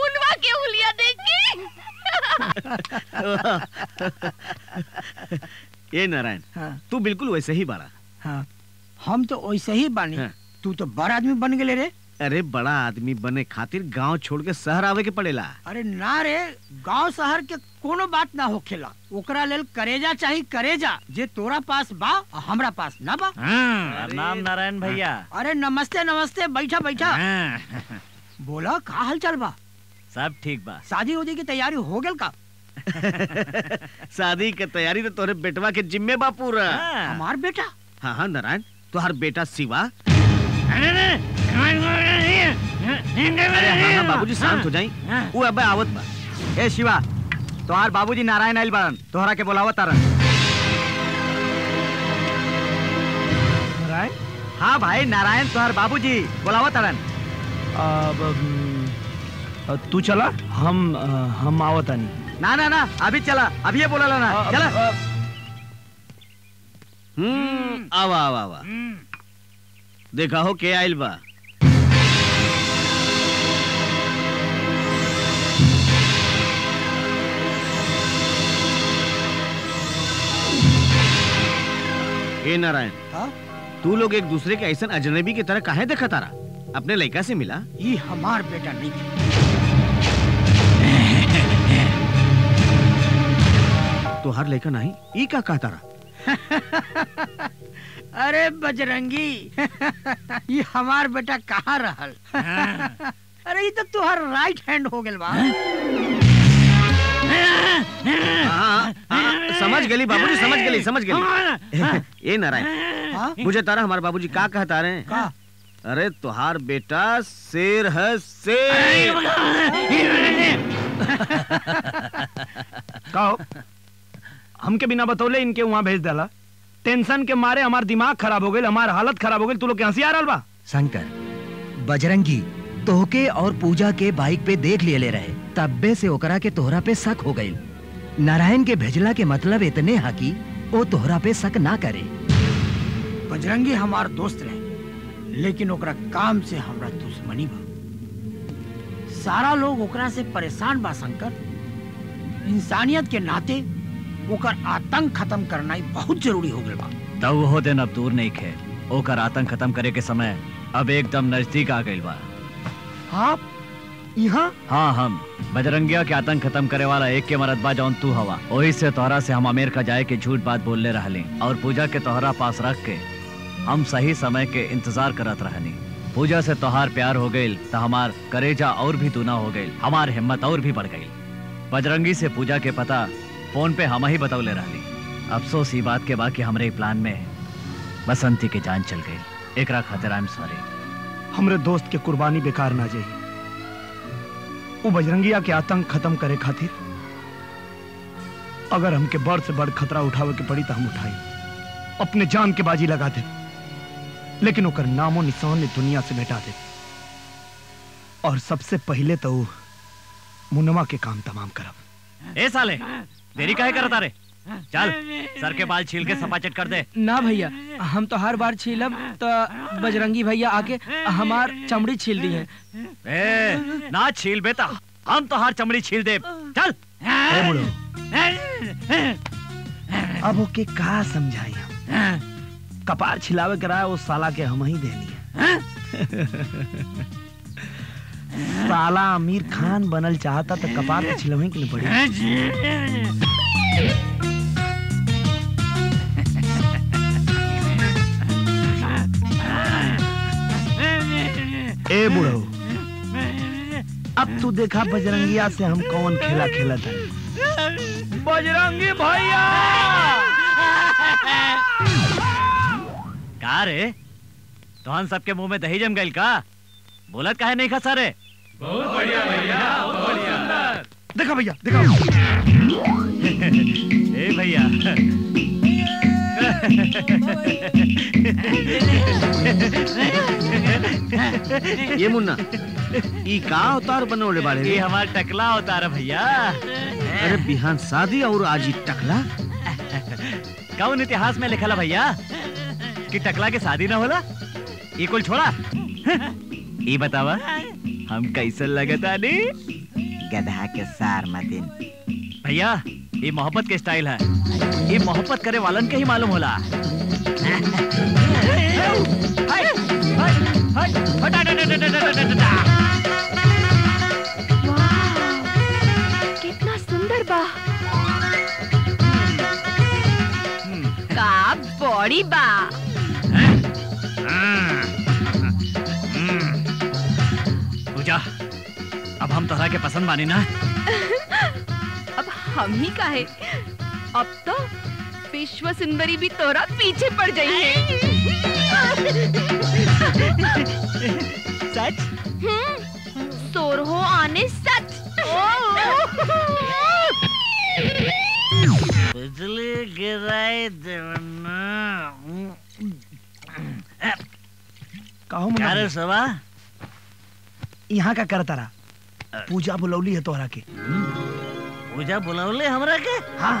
Speaker 6: मुनवा के उलिया देखी।
Speaker 3: ए नारायण तू बिल्कुल वैसे ही बाड़ा।
Speaker 13: हाँ हम तो वैसे ही बानी। तू तो बड़ा आदमी बन गेले रे।
Speaker 3: अरे बड़ा आदमी बने खातिर गाँव छोड़ के शहर आवे के पड़ेला।
Speaker 13: अरे ना रे गाँव शहर के कोनो बात ना होखेला ओकरा लेल करेजा चाही करेजा जे तोरा पास बा हमरा पास ना बा
Speaker 8: नाम नारायण भैया
Speaker 13: अरे नमस्ते नमस्ते बैठा बैठा बोला का हाल चाल बा
Speaker 8: सब ठीक बा
Speaker 13: शादी उदी की तैयारी हो गेल का
Speaker 3: शादी के तैयारी तो तोरे बेटवा के जिम्मे बा पूरा
Speaker 13: हमार बेटा
Speaker 3: हाँ हाँ नारायण तुहार बेटा शिवा अरे हाँ हाँ बाबूजी शांत हो जाई वो अब आवत बा
Speaker 1: ए शिवा तोहार बाबूजी नारायण आइल बारन तोहरा के बोलावत तारन
Speaker 2: नारायण?
Speaker 1: हाँ भाई नारायण तोहार बाबूजी बोलावत तारन
Speaker 2: अब तू चला हम हम आवत आनी।
Speaker 1: ना ना ना अभी चला अभी ये बोला ना चला।
Speaker 3: हम्म आवा आवा आवा। देखा हो के आइल बा। ए नारायण
Speaker 13: हाँ?
Speaker 3: तू लोग एक दूसरे के ऐसा अजनबी की तरह काहे देखा तारा? अपने लड़का से मिला?
Speaker 13: ये हमार बेटा नहीं
Speaker 3: तो हर लड़का नहीं ई का कहा तारा?
Speaker 13: अरे बजरंगी ये हमार बेटा कहाँ रहल? अरे ये तो तुहार राइट हैंड हो बा।
Speaker 3: हाँ, हाँ, समझ गली बाबूजी समझ गली समझ गली। ए नारायण
Speaker 13: हाँ?
Speaker 3: मुझे तारा हमारे बाबूजी का कहता रहे
Speaker 13: का?
Speaker 3: अरे तुहार बेटा शेर है शेर।
Speaker 2: कहो हमके बिना बतौले इनके वहाँ भेज डाला टेंशन के मारे हमार दिमाग खराब हो गई हमार हालत खराब हो गई तू लोग हँसी आ रहा बा?
Speaker 14: शंकर बजरंगी तोहके और पूजा के बाइक पे देख लिए ले रहे। तब्बे से ओकरा के तोहरा पे शक हो गई। नारायण के भेजला के मतलब इतने हा कि ओ तोहरा पे शक ना करे।
Speaker 13: बजरंगी हमार दोस्त रहे लेकिन ओकरा काम से हमरा दुश्मनी बा। सारा लोग ओकरा से परेशान बा शंकर। इंसानियत के नाते ओकर आतंक खत्म करना ही बहुत ज़रूरी हो गया बा।
Speaker 8: तब वो दिन अब दूर नहीं खे। ओकर आतंक खत्म करे के समय अब एकदम नज़दीक आ गई बा।
Speaker 13: आप यहाँ
Speaker 8: हाँ हम। बजरंगिया के आतंक खत्म करे वाला एक के मरतबा जौन तू हवा। वही से तोहरा से हम अमेरिका जाए के झूठ बात बोलले रहली। और पूजा के तोहरा पास रख के हम सही समय के इंतज़ार करत रहनी पूजा से तोहार प्यार हो गई तो हमार करेजा और भी दूना हो गई हमार हिम्मत और भी बढ़ गई बजरंगी से पूजा के पता फ़ोन पे हम ही बतौले रहली। अफसोस ई बात के बाकी हमरे प्लान में बसंती के जान चल गई एक खातिर आई एम सॉरी
Speaker 2: हमरे दोस्त के कुर्बानी बेकार ना जाई। वो बजरंगिया के आतंक खत्म करे खातिर, अगर हमके बड़ से बड़ खतरा उठावे के पड़ी तो हम उठाई अपने जान के बाजी लगा दे। लेकिन ओकर नामो निशान दुनिया से मिटा दे। और सबसे पहले तो मुनमा के काम तमाम करब।
Speaker 8: ए साले, देरी काहे करता रे? चल सर के बाल छील के सपाचट कर दे।
Speaker 15: ना भैया हम तो हर बार छीलब तो बजरंगी भैया आके हमार चमड़ी छील दी है।
Speaker 8: ए ना छील बेटा हम तो हर चमड़ी छील दे चल।
Speaker 1: अब ओके का समझाई हम?
Speaker 2: कपार छिलावे कराया उस साला के हम ही दे है।
Speaker 1: साला आमिर खान बनल चाहता तो कपार तो छिलवे के लिए पड़ी। ए बुढ़ो। अब तू देखा बजरंगिया से हम कौन खेला खेला था
Speaker 2: बजरंगी भैया!
Speaker 8: का रे? तोहन सबके मुँह में दही जम गइल का? बोलत काहे नहीं खसा रे?
Speaker 7: बहुत बढ़िया भैया बहुत बढ़िया।
Speaker 2: देखा भैया देखा।
Speaker 3: ये मुन्ना ई का अवतार बनवले बाड़े
Speaker 8: ये? हमार टकला अवतार है भैया
Speaker 3: अरे बिहान शादी और आज ई टकला
Speaker 8: कौन इतिहास में लिखला भैया कि टकला के शादी ना होला ये कुल छोड़ा ये बतावा हम कैसे लगता नी
Speaker 1: गधा के सार मतिन
Speaker 8: भैया ये मोहब्बत के स्टाइल है। ये मोहब्बत करे वालन के ही मालूम होला।
Speaker 6: कितना सुंदर बा का बॉडी बा
Speaker 8: पूजा अब हम तोहरा के पसंद मानी ना?
Speaker 6: हम ही का है। अब तो विश्व सुंदरी भी तोरा पीछे पड़ गई है।
Speaker 8: सच?
Speaker 6: सोर हो आने सच।
Speaker 3: बिजली गिराई देवना
Speaker 1: कहो
Speaker 3: क्या सवा
Speaker 1: यहाँ का करता रहा पूजा बुलौली है तोहरा के।
Speaker 8: पूजा बुलावले हमरा के?
Speaker 2: हाँ।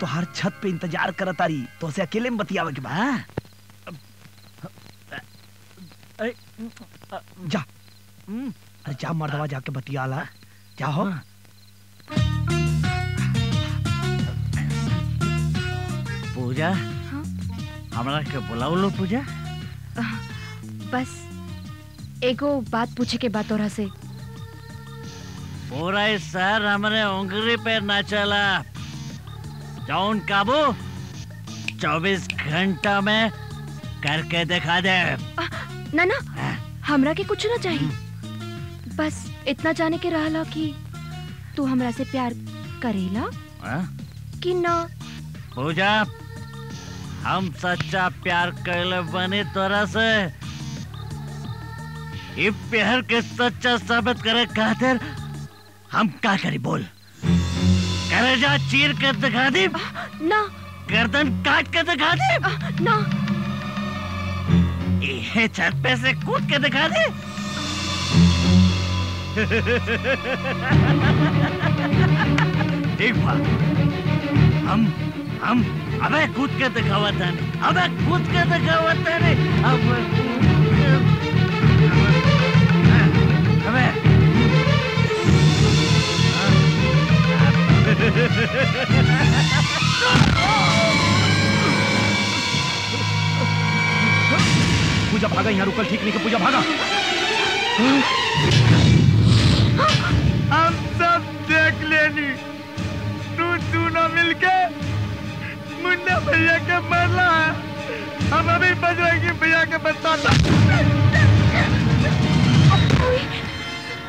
Speaker 2: तो हर छत पे इंतज़ार करत तारी तो से अकेले में बतियावे के बा जा। अरे जा मर्दवा जाके बतियाला। जाओ
Speaker 8: पूजा हमरा के बुलावलो पूजा?
Speaker 6: बस एगो बात पूछे के बात तोरा से।
Speaker 8: पूरा ही शहर हमरे उंगली पे ना चला जौन काबू। चौबीस घंटा में करके दिखा दे।
Speaker 6: ना ना हमरा के कुछ ना चाहिए। बस इतना जाने के रहला कि तू हमरा से प्यार करेला
Speaker 8: हाँ?
Speaker 6: कि ना?
Speaker 8: पूजा हम सच्चा प्यार कैले बने तोरा से। ई प्यार के सच्चा साबित करे खातिर हम का करी बोल। करेजा चीर के दिखा दी।
Speaker 6: ना।
Speaker 8: गर्दन काट कर दिखा दे।
Speaker 6: ना।
Speaker 8: ये छत पे से कूद के दिखा दे। बा हम हम अबे कूद के दिखावत है। अबे कूद के दिखावत है अब अबे
Speaker 2: पूजा भागा यहाँ रुकल ठीक नहीं के पूजा भागा।
Speaker 15: हम सब देख लेनी। तू तू ना मिलके मुन्ना भैया के मरला हम अभी बजरंगी भैया के बताता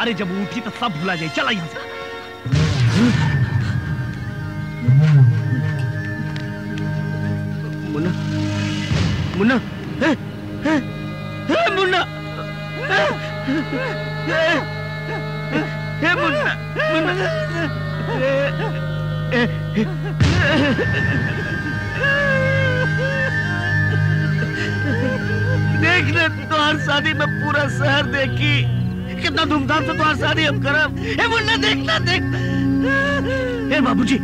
Speaker 2: अरे जब उठी तो सब भुला जाए चला यहाँ से।
Speaker 3: मुन्ना। मुन्ना? मुन्ना? मुन्ना। देख ले तुम्हार शादी में पूरा शहर देखी। कितना धूमधाम से तुम्हार शादी हम करब हे मुन्ना देखना देख। बाबूजी,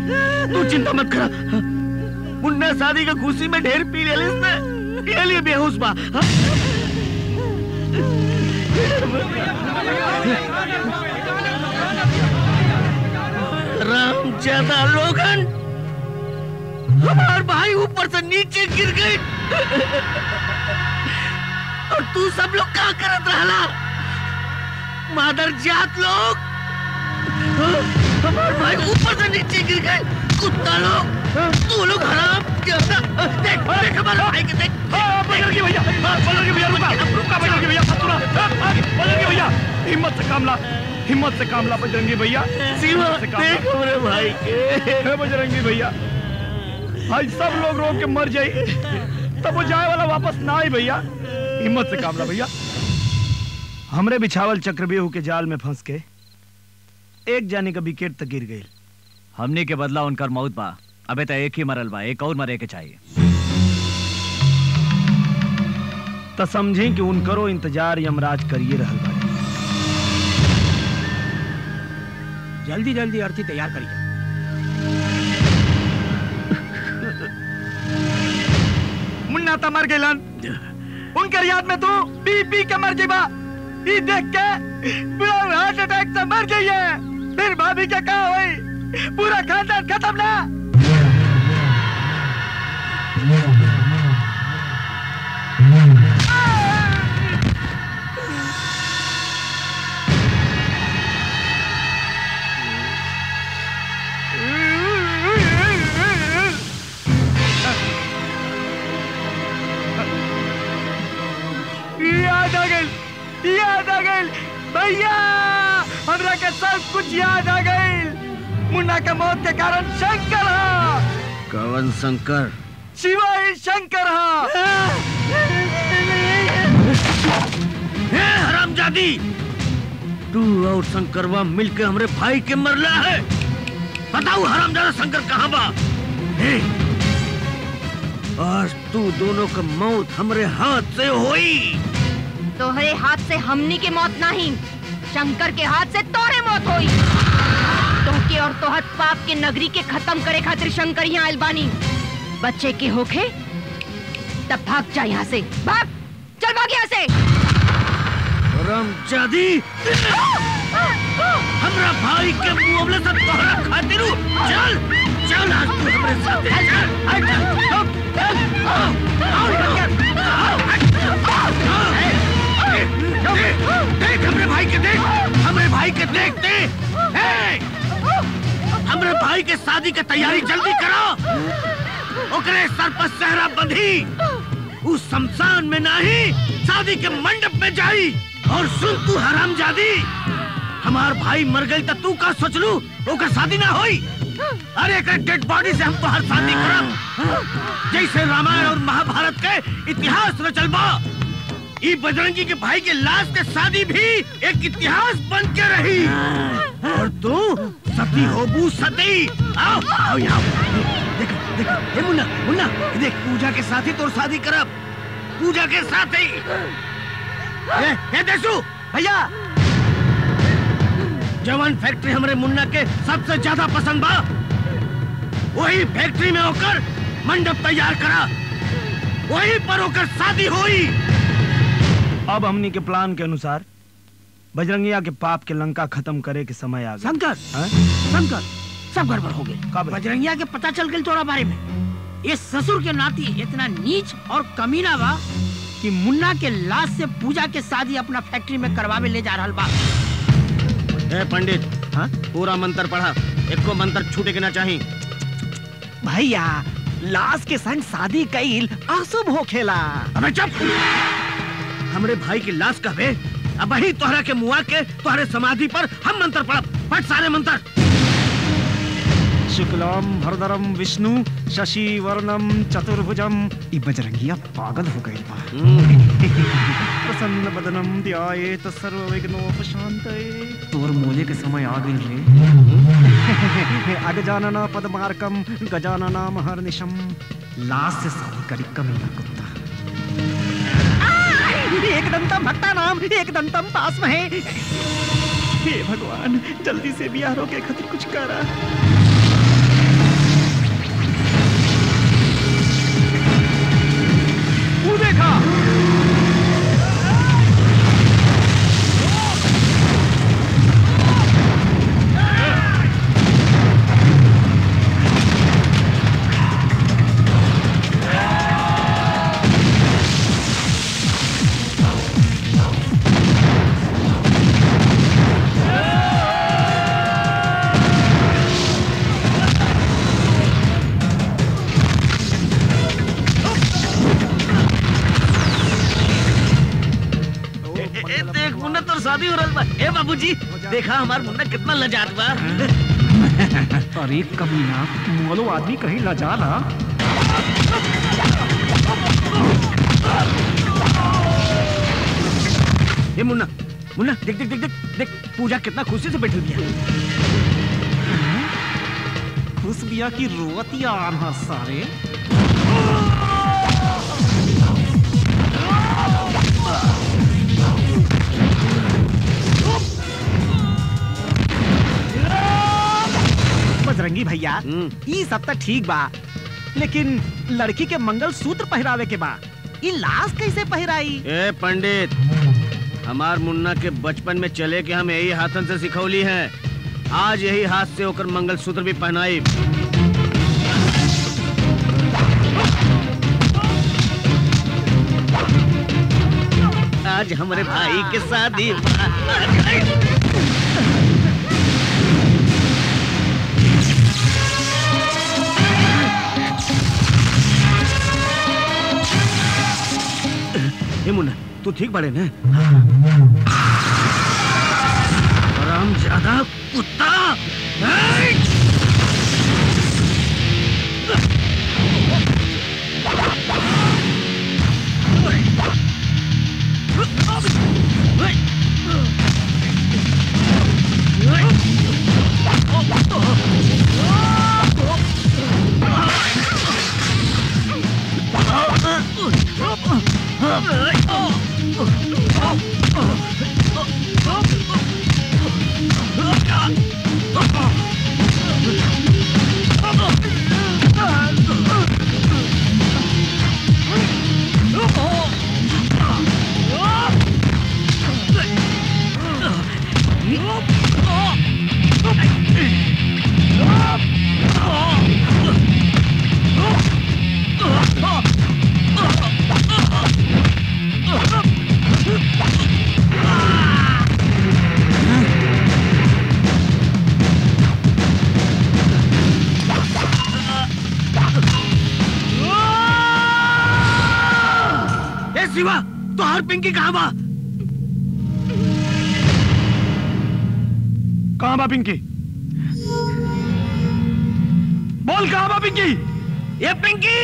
Speaker 3: तू चिंता मत करा। मुन्ना शादी का खुशी में ढेर पी ले इसने ये लिए बेहोश बा हाँ? राम ज़्यादा लोगन हमार भाई ऊपर से नीचे गिर गए और तू सब लोग क्या करत रहला मादर जात लोग? ऊपर से नीचे गिर गए। कुत्ता लोग। तू लोग हराम देख देख हमारे भाई के देख
Speaker 2: बजरंगी भैया। बजरंगी भैया रुका। रुका बजरंगी भैया बजरंगी भैया। हिम्मत से काम ला हिम्मत से काम ला बजरंगी भैया।
Speaker 3: देख हमारे भाई के।
Speaker 2: हे बजरंगी भैया। भाई सब लोग रो के मर जाए। तब वो जाए वाला वापस ना आई भैया। हिम्मत से काम ला भैया। हमरे बिछावल चक्रव्यूह के जाल में फंस के एक जाने का विकेट तक गिर गई।
Speaker 8: हमने के बदला उनकर मौत बा अबे तो एक ही मरल बा, एक और मरे के चाहिए।
Speaker 2: तो समझी कि उनकरो इंतज़ार यमराज करिए रहल बा।
Speaker 13: जल्दी जल्दी अर्थी तैयार करिए।
Speaker 15: मुन्ना तो मर गइलन उनकर याद में तू पी पी के मर जीबा देख के हार्ट अटैक से मर जाइए फिर भाभी के का होई? पूरा खानदान खत्म ना? याद आ गई याद आ गई भैया! हमरा के सब कुछ याद आ गई मुन्ना के मौत के कारण शंकर हा।
Speaker 3: कवन शंकर?
Speaker 15: शिवा ही शंकर हा।
Speaker 3: हे हरामजादी तू और शंकरवा मिलके हमरे भाई के मरला है। बताओ हरामजादा शंकर कहाँ बा? हे, आज तू दोनों का मौत हमरे हाथ से होई।
Speaker 6: तोहरे हाथ से हमनी के मौत नहीं। शंकर के हाथ से तोरे मौत होई तो के और तोहत पाप के नगरी के खत्म करे खातिर शंकर यहाँ आइल बानी बच्चे के होखे तब भाग जा यहाँ से भाग चल भाग यहाँ से
Speaker 3: हमरा भाई के मुआवले से तोहरा खातिर हूँ। चल चल आज तू हमरे साथ चल हट, आओ, आओ, आओ, आओ, देख, हमरे भाई के देख हमरे भाई के देख देख। हमरे भाई के शादी के तैयारी जल्दी करो। ओकरे सर पर सहरा बंधी। उस शमशान में नहीं शादी के मंडप में जाई। और सुन तू हरामजादी। हमार भाई मर गई तो तू का सोच लू ओकर शादी ना होई। अरे एक डेड बॉडी से हम तो हर शादी करब। जैसे रामायण और महाभारत के इतिहास रचल बा ई बजरंगी के भाई के लाश के शादी भी एक इतिहास बन के रही। और तू सती होबू सती। आओ आओ यहाँ। देख देख ये मुन्ना मुन्ना देख पूजा के साथ ही तोर शादी करब। पूजा के साथ। ही ए, ए देसू भैया। जवान फैक्ट्री हमारे मुन्ना के सबसे ज़्यादा पसंद बा। वही फैक्ट्री में होकर मंडप तैयार करा। वही पर होकर शादी हुई।
Speaker 16: अब हमनी के प्लान के अनुसार बजरंगिया के पाप के लंका खत्म करे के समय आ गया।
Speaker 13: शंकर! शंकर! सब गड़बड़ हो गए बजरंगिया के पता चल गई तोरा बारे में। ये ससुर के नाती इतना नीच और कमीना बा कि मुन्ना के लाश से पूजा के शादी अपना फैक्ट्री में करवावे ले जा रहा बा।
Speaker 3: ए पंडित! हाँ? पूरा मंत्र पढ़ा। एको मंत्र छूटे के ना चाहिए
Speaker 15: भैया लाश के संग शादी कईल अशुभ हो खेला
Speaker 3: अबे चुप! हमरे भाई की लाश कहबे? अब वही तोहरा के मुआ के तोहरे समाधि पर हम मंत्र पढ़ब। पढ़ सारे मंत्र।
Speaker 16: शुक्लम भरदरम विष्णु शशि वर्णम चतुर्भुजम।
Speaker 15: ई बजरंगिया पागल हो गई बा।
Speaker 16: प्रसन्न बदनम ध्यायेत सर्व विघ्नोपशांतये
Speaker 15: तोर मोले के समय आ गई रे।
Speaker 16: अगजानन पदमार्कम गजानना महर्निशम
Speaker 15: लाश से शादी करी कमीना कुत्ता एक दंतम भक्ता नाम एक दंतम पास में है
Speaker 16: हे भगवान, जल्दी से बिहारों के खतर कुछ करा।
Speaker 15: देखा
Speaker 3: देखा हमार मुन्ना कितना लजात बा
Speaker 15: अरे कमीना मोलो आदमी कहीं ला जा ना।
Speaker 3: ए मुन्ना मुन्ना देख देख देख देख देख पूजा कितना खुशी से बैठल बिया
Speaker 15: खुश बिया की रोवतिया आन्हा सारे। बजरंगी भैया ई सब तो ठीक बा लेकिन लड़की के मंगल सूत्र पहरावे के बा ई लाश कैसे पहराई?
Speaker 3: ए पंडित हमार मुन्ना के बचपन में चले के हम यही हाथन से सिखौली है। आज यही हाथ से होकर मंगल सूत्र भी पहनाई आज हमारे भाई के शादी मुन्ना तू ठीक बड़े ने? आराम ज़्यादा कुत्ता! oh तोहार पिंकी कहाँ बा
Speaker 2: कहाँ बा पिंकी बोल कहाँ बा पिंकी
Speaker 3: ये पिंकी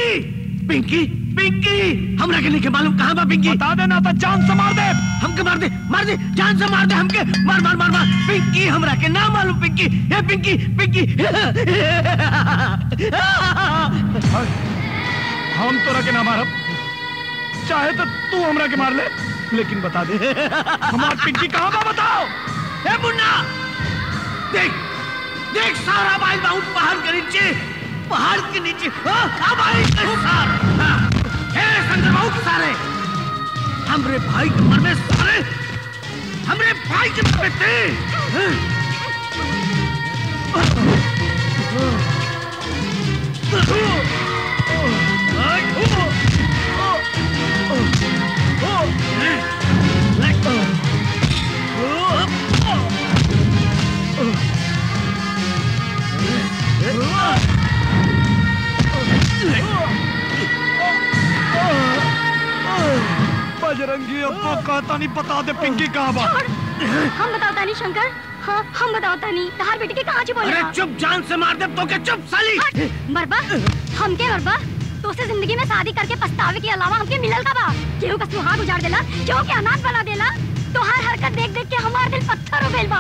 Speaker 3: पिंकी पिंकी हमरा के नहीं मालूम कहाँ बा पिंकी
Speaker 2: बता देना तो जान से मार दे।
Speaker 3: हमके मार दे मार दे जान से मार दे हमके। मार मार मार मार। पिंकी हमरा के ना मालूम पिंकी ये पिंकी पिंकी
Speaker 2: हम तोरा के ना मारब। चाहे तो तू हमरा के मार ले। लेकिन बता दे हमार पिंकी कहाँ बा बताओ?
Speaker 3: ए मुन्ना देख देख सारा बाइल बहुत पहाड़ के नीचे पहाड़ के नीचे। हाँ, सार? हाँ। ए शंकर बहुत सारे। हमरे भाई के मर में सारे। हमरे भाई के मर में थे हाँ।
Speaker 2: बजरंगी अब तो कहता नहीं बता दे पिंकी कहाँ बा
Speaker 17: हम बताओ तानी शंकर। हाँ। हम बताओ तानी तहार बेटी के कहाँ बोले
Speaker 3: अरे चुप जान से मार दे तो के चुप साली?
Speaker 17: मरबा। हम के मरबा? तो से ज़िंदगी में शादी करके पछतावे के अलावा हमके मिलल का बा केहू का सुहाग उजाड़ देला केहू के अनाथ बना देला तोहार हरकत देख देख के हमार दिल पत्थर हो गइल बा।